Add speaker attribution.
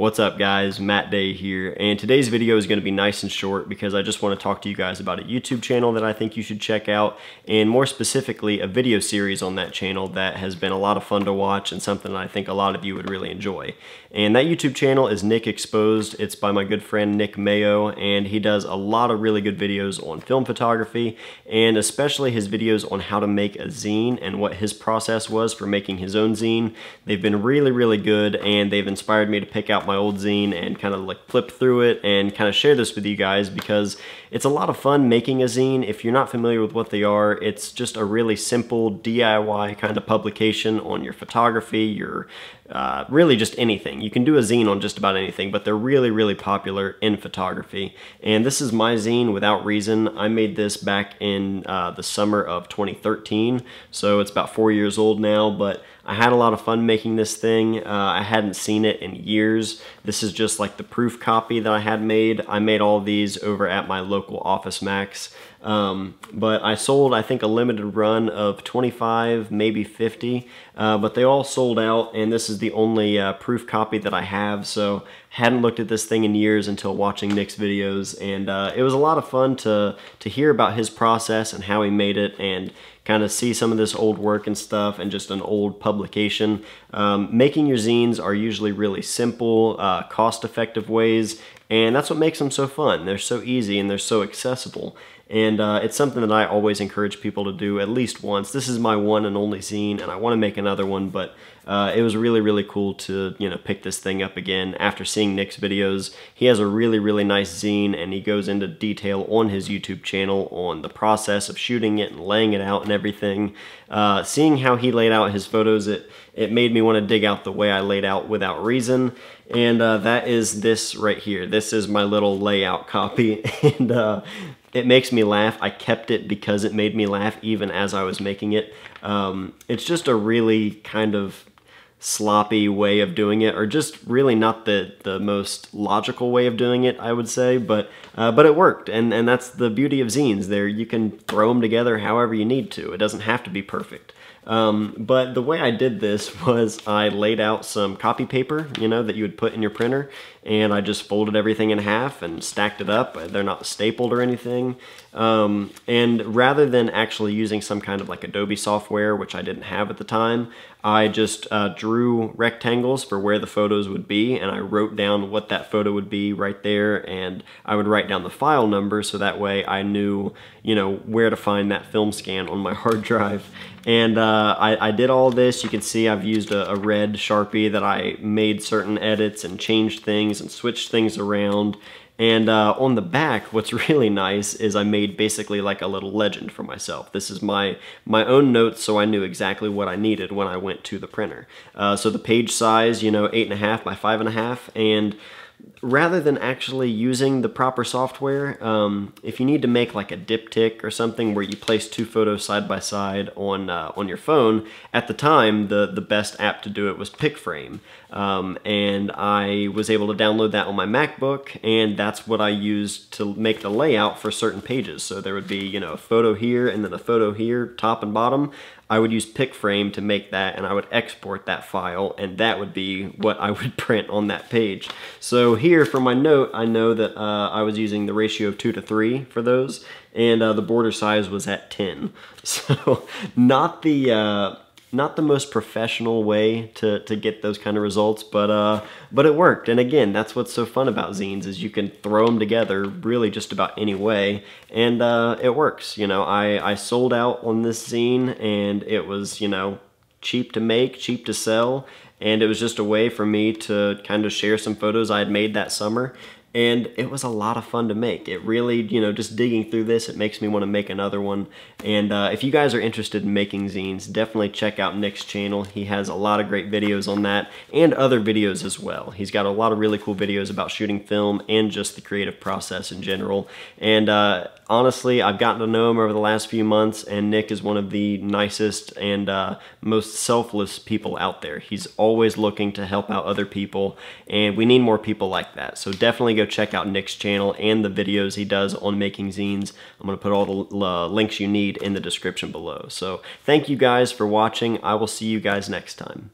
Speaker 1: What's up guys, Matt Day here, and today's video is going to be nice and short because I just want to talk to you guys about a YouTube channel that I think you should check out, and more specifically a video series on that channel that has been a lot of fun to watch and something that I think a lot of you would really enjoy. And that YouTube channel is Nick Exposed, it's by my good friend Nick Mayo, and he does a lot of really good videos on film photography, and especially his videos on how to make a zine and what his process was for making his own zine. They've been really, really good, and they've inspired me to pick out my old zine and kind of like flip through it and kind of share this with you guys because it's a lot of fun making a zine. If you're not familiar with what they are, it's just a really simple DIY kind of publication on your photography, your uh, really just anything. You can do a zine on just about anything, but they're really, really popular in photography. And this is my zine without reason. I made this back in uh, the summer of 2013, so it's about four years old now, but I had a lot of fun making this thing. Uh, I hadn't seen it in years. This is just like the proof copy that I had made. I made all these over at my local Office Max. Um, but I sold, I think, a limited run of 25, maybe 50, uh, but they all sold out, and this is the only uh, proof copy that I have, so hadn't looked at this thing in years until watching Nick's videos, and uh, it was a lot of fun to, to hear about his process and how he made it, and kind of see some of this old work and stuff and just an old publication. Um, making your zines are usually really simple, uh, cost-effective ways, and that's what makes them so fun. They're so easy and they're so accessible. And uh, it's something that I always encourage people to do at least once. This is my one and only zine, and I want to make another one, but uh, it was really, really cool to, you know, pick this thing up again after seeing Nick's videos. He has a really, really nice zine, and he goes into detail on his YouTube channel on the process of shooting it and laying it out and everything. Uh, seeing how he laid out his photos, it, it made me want to dig out the way I laid out without reason, and uh, that is this right here. This is my little layout copy, and uh, it makes me laugh. I kept it because it made me laugh even as I was making it. Um, it's just a really kind of sloppy way of doing it, or just really not the, the most logical way of doing it, I would say, but uh, but it worked, and, and that's the beauty of zines. There, you can throw them together however you need to. It doesn't have to be perfect. Um, but the way I did this was I laid out some copy paper, you know, that you would put in your printer, and I just folded everything in half and stacked it up. They're not stapled or anything. Um, and rather than actually using some kind of like Adobe software, which I didn't have at the time, I just uh, drew rectangles for where the photos would be, and I wrote down what that photo would be right there, and I would write down the file number so that way I knew, you know, where to find that film scan on my hard drive. And uh, I, I, did all this. You can see I've used a, a, red Sharpie that I made certain edits and changed things and switched things around. And uh, on the back, what's really nice is I made basically like a little legend for myself. This is my, my own notes so I knew exactly what I needed when I went to the printer. Uh, so the page size, you know, 8.5 by 5.5, and rather than actually using the proper software, um, if you need to make like a diptych or something where you place two photos side by side on uh, on your phone, at the time the the best app to do it was PicFrame, um, and I was able to download that on my MacBook, and that's what I used to make the layout for certain pages. So there would be you know a photo here and then a photo here, top and bottom. I would use PicFrame to make that and I would export that file and that would be what I would print on that page. So here for my note, I know that uh, I was using the ratio of 2 to 3 for those and uh, the border size was at 10. So not the uh, not the most professional way to, to get those kind of results, but uh, but it worked. And again, that's what's so fun about zines is you can throw them together really just about any way, and uh, it works. You know, I, I sold out on this zine, and it was, you know, cheap to make, cheap to sell, and it was just a way for me to kind of share some photos I had made that summer and it was a lot of fun to make. It really, you know, just digging through this, it makes me want to make another one. And uh, if you guys are interested in making zines, definitely check out Nick's channel. He has a lot of great videos on that and other videos as well. He's got a lot of really cool videos about shooting film and just the creative process in general. And uh, honestly, I've gotten to know him over the last few months, and Nick is one of the nicest and uh, most selfless people out there. He's always looking to help out other people, and we need more people like that. So definitely go check out Nick's channel and the videos he does on making zines. I'm going to put all the uh, links you need in the description below. So thank you guys for watching. I will see you guys next time.